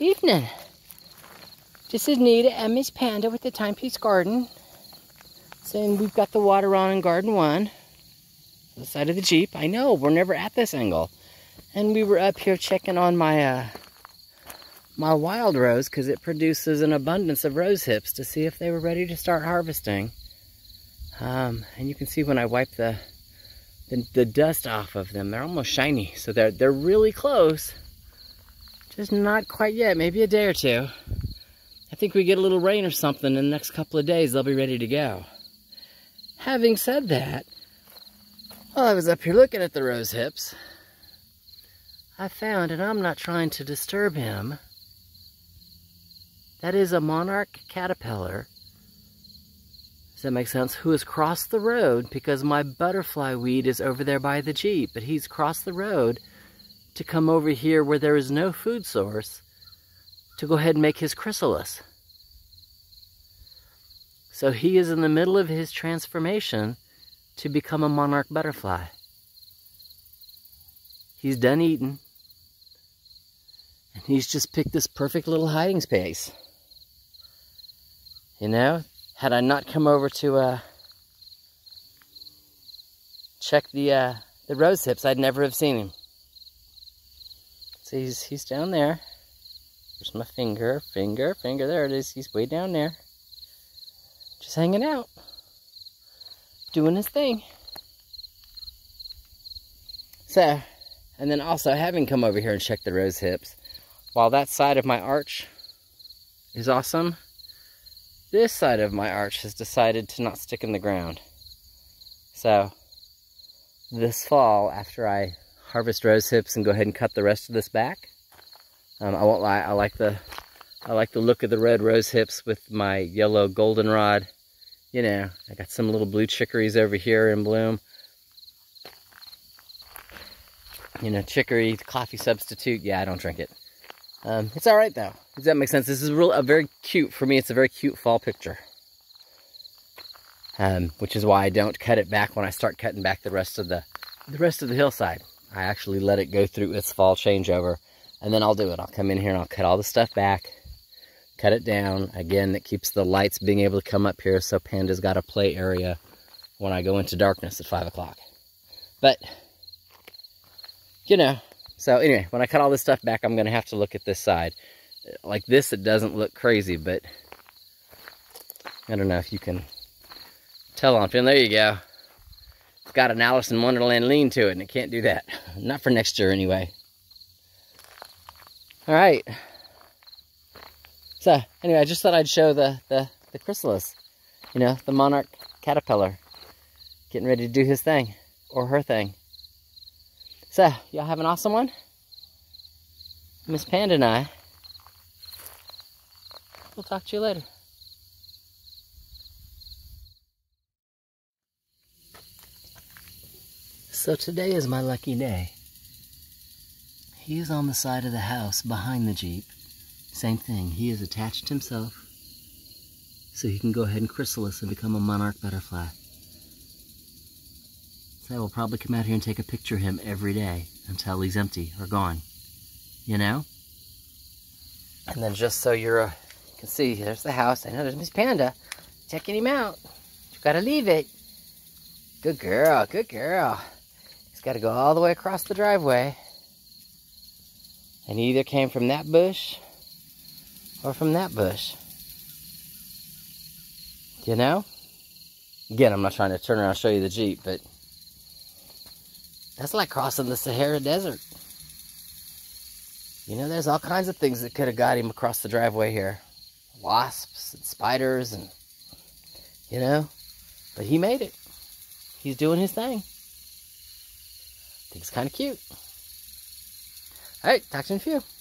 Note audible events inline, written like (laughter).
Evening. This is Nita and Miss Panda with the Time-Peace Garden. Saying we've got the water on in Garden 1. The side of the Jeep. I know, we're never at this angle. And we were up here checking on my uh, my wild rose because it produces an abundance of rose hips to see if they were ready to start harvesting. Um, and you can see when I wipe the, the, the dust off of them, they're almost shiny. So they're they're really close. Just not quite yet, maybe a day or two. I think we get a little rain or something in the next couple of days, they'll be ready to go. Having said that, while I was up here looking at the rose hips, I found, and I'm not trying to disturb him, that is a monarch caterpillar. Does that make sense? Who has crossed the road because my butterfly weed is over there by the Jeep, but he's crossed the road to come over here where there is no food source to go ahead and make his chrysalis. So he is in the middle of his transformation to become a monarch butterfly. He's done eating. And he's just picked this perfect little hiding space. You know, had I not come over to uh, check the uh, the rose hips, I'd never have seen him. So he's, he's down there. There's my finger, finger, finger. There it is. He's way down there. Just hanging out. Doing his thing. So, and then also having come over here and checked the rose hips, while that side of my arch is awesome, this side of my arch has decided to not stick in the ground. So, this fall, after I harvest rose hips and go ahead and cut the rest of this back. Um, I won't lie, I like the I like the look of the red rose hips with my yellow goldenrod. You know, I got some little blue chicories over here in bloom. You know, chicory, coffee substitute. Yeah, I don't drink it. Um, it's all right though. Does that make sense? This is real, a very cute, for me, it's a very cute fall picture. Um, which is why I don't cut it back when I start cutting back the rest of the, the rest of the hillside. I actually let it go through its fall changeover and then I'll do it. I'll come in here and I'll cut all the stuff back, cut it down. Again, that keeps the lights being able to come up here so Panda's got a play area when I go into darkness at 5 o'clock. But, you know, so anyway, when I cut all this stuff back, I'm going to have to look at this side. Like this, it doesn't look crazy, but I don't know if you can tell on film. There you go got an Alice in Wonderland lean to it, and it can't do that. (laughs) Not for next year, anyway. All right. So, anyway, I just thought I'd show the, the, the chrysalis. You know, the monarch caterpillar. Getting ready to do his thing. Or her thing. So, y'all have an awesome one? Miss Panda and I. We'll talk to you later. So today is my lucky day. He is on the side of the house behind the Jeep. Same thing, he has attached himself so he can go ahead and chrysalis and become a monarch butterfly. So I will probably come out here and take a picture of him every day until he's empty or gone. You know? And then just so you're, uh, you can see, there's the house. I know there's Miss Panda checking him out. You gotta leave it. Good girl, good girl. Got to go all the way across the driveway. And he either came from that bush or from that bush. You know? Again, I'm not trying to turn around and show you the Jeep, but that's like crossing the Sahara Desert. You know, there's all kinds of things that could have got him across the driveway here. Wasps and spiders and, you know, but he made it. He's doing his thing think it's kind of cute. All right, talk you in a few.